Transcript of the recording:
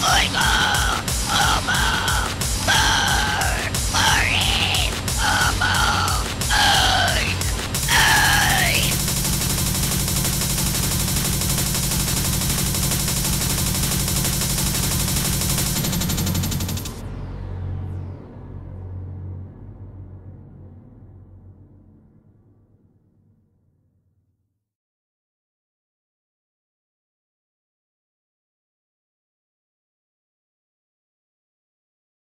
my god! Oh my